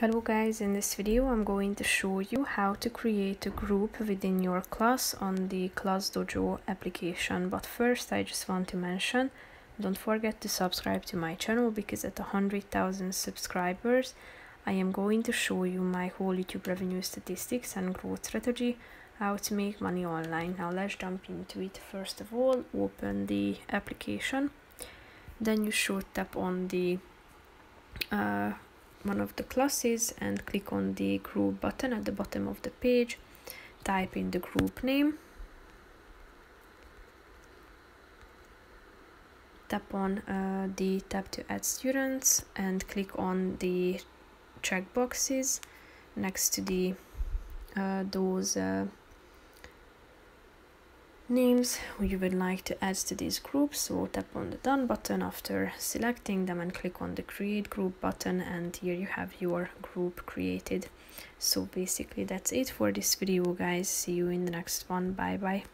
Hello guys, in this video I'm going to show you how to create a group within your class on the Class Dojo application. But first I just want to mention, don't forget to subscribe to my channel because at 100,000 subscribers I am going to show you my whole YouTube revenue statistics and growth strategy, how to make money online. Now let's jump into it. First of all, open the application. Then you should tap on the uh, one of the classes and click on the group button at the bottom of the page. Type in the group name. Tap on uh, the tab to add students and click on the check boxes next to the uh, those uh, names you would like to add to these groups. So tap on the done button after selecting them and click on the create group button and here you have your group created. So basically that's it for this video guys. See you in the next one. Bye bye